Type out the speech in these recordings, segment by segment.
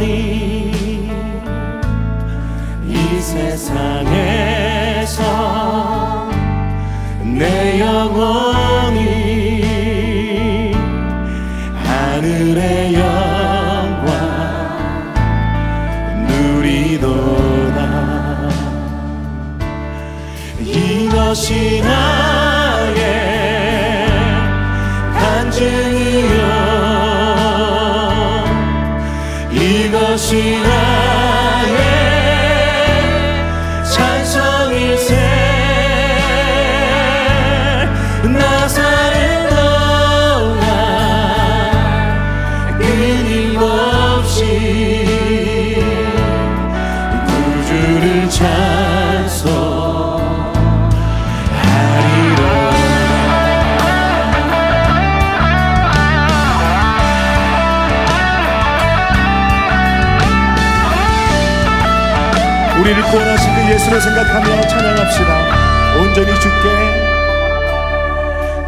하나님 이 세상에서 내 영혼이 하늘의 영광 누리도다. 이것이 나의 간증이 요이 우리를 구원하신 그 예수를 생각하며 찬양합시다. 온전히 주께.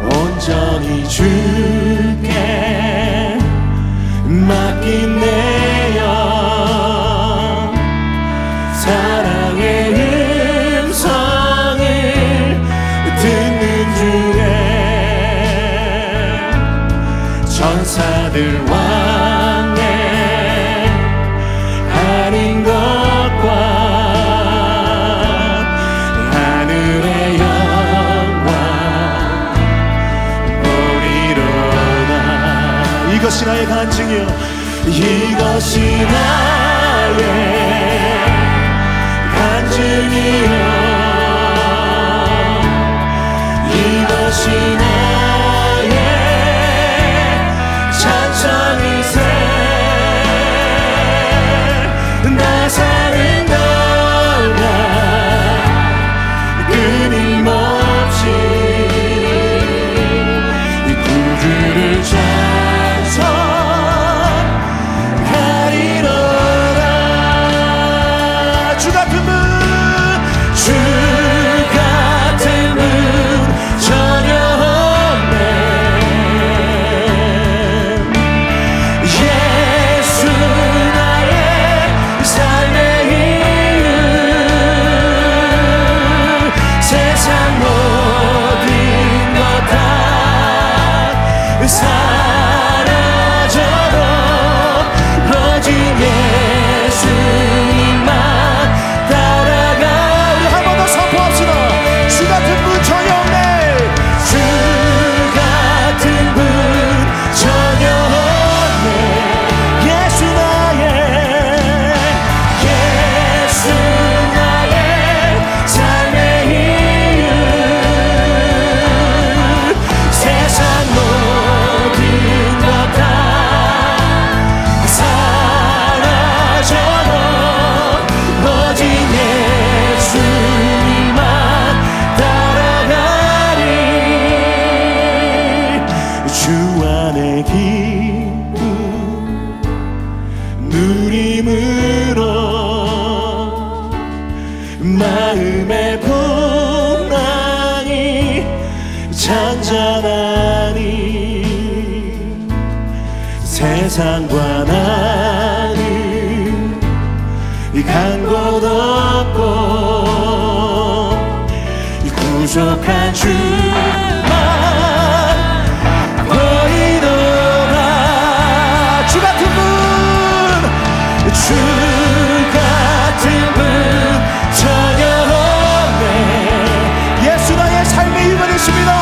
온전히 주께 맡긴 내 영 사랑의 음성을 듣는 중에 천사들 왕 이것이 나의 간증이요 이것이 나의 간증이요 이것이 잔잔하니? 세상과 나는 간곳 없고 이 구속한 주만 보이도다 주 같은 분 주 같은 분 전혀 없네. 예수 나의 삶의 이유가 되십니다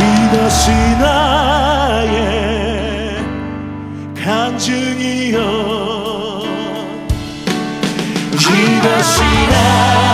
이것이 나의 간증이여. 이것이 나의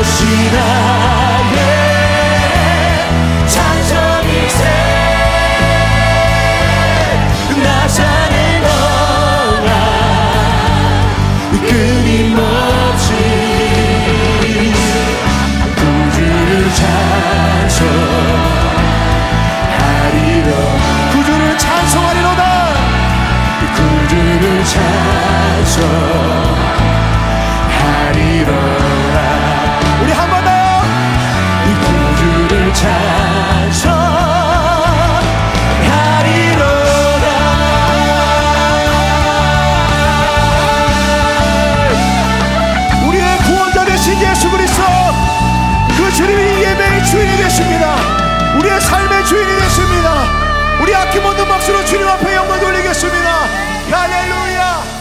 것이 나의 찬송일세 나 사는 동안 끊임없이 구주를 찬송하리라 구주를 찬송하리로다. 구주를 찬송 그 삶의 주인이 되십니다. 우리 아낌없는 박수로 주님 앞에 영광 돌리겠습니다. 할렐루야